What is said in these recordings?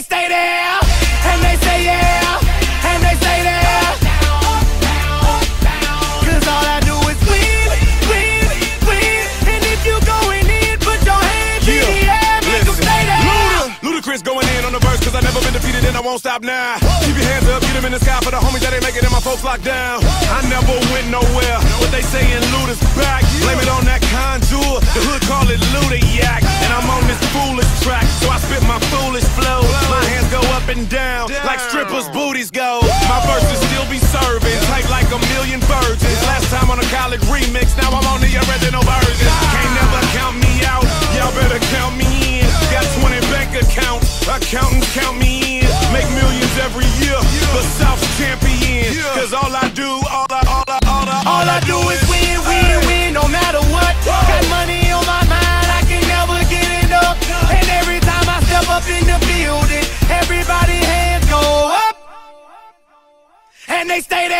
They stay there, and they say yeah, and they stay there. Cause all I do is win, win, win. And if you going in, put your hands in the air, make 'em listen. stay there. Luda, Ludacris going in on the verse, cause I never been defeated and I won't stop now. Keep your hands up, get them in the sky for the homies that ain't making it, and my folks locked down. I never went nowhere, they saying Luda's back. Blame it on that contour, the hood call it Luda yak. And I'm on this foolish track, so I spit my foolish flow. My hands go up and down, like strippers' booties go. My verses still be serving, tight like a million virgins. Last time on a college remix, now I'm on the original version. Can't never count me out, y'all better count me stay there,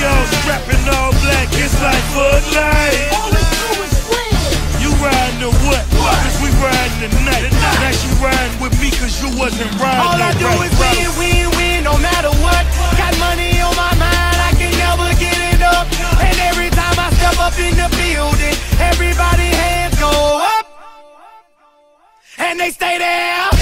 We all strapping all black, it's like Bud Light. You riding or what? Cause we riding tonight. Now she riding with me cause you wasn't riding All I do right is win, win, win, no matter what. Got money on my mind, I can never get it up. And every time I step up in the building, everybody hands go up. And they stay there,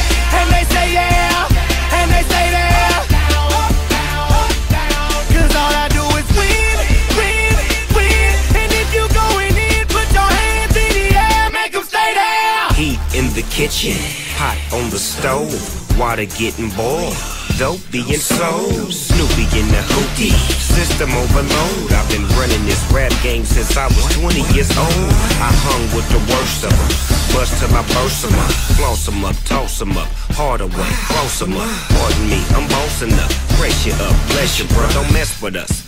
kitchen, hot on the stove, water getting boiled. Dope being sold, Snoopy in the hootie, system overload. I've been running this rap game since I was 20 years old. I hung with the worst of them, bust till I burst 'em up, floss 'em up, toss 'em up, hard away, close 'em up. Pardon me, I'm bossing up, brace you up, bless you, bro, don't mess with us.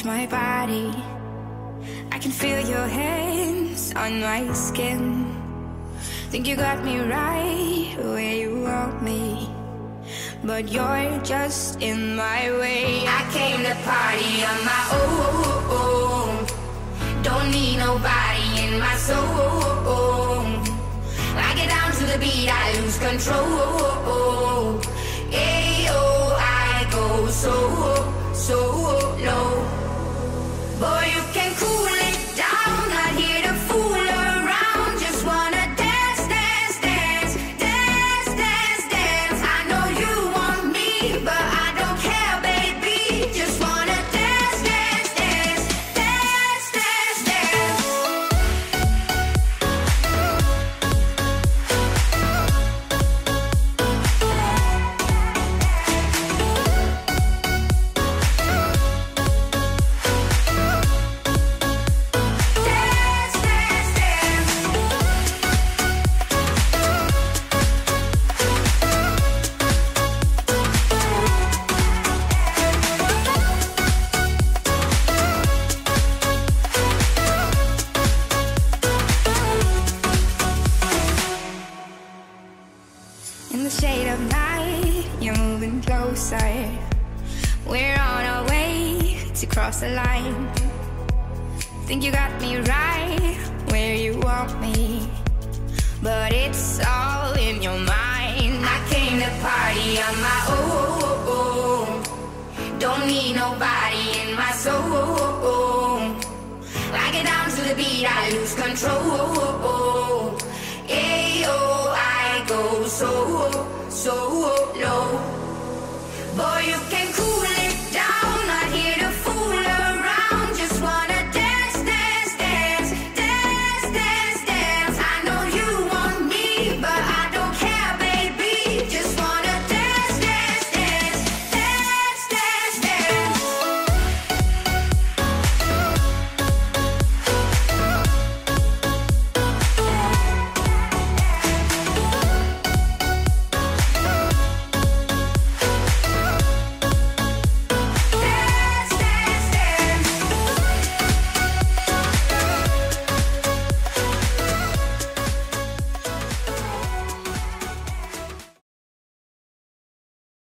touch my body. I can feel your hands on my skin. Think you got me right where you want me. But you're just in my way. I came to party on my own. Don't need nobody in my soul. I get down to the beat, I lose control. Ayo, I go so, so low. Boy, you can cool We're on our way to cross the line. Think you got me right where you want me. But it's all in your mind. I came to party on my own. Don't need nobody in my soul. I get down to the beat, I lose control. Ayo, I go so, so low. Boy, you can't.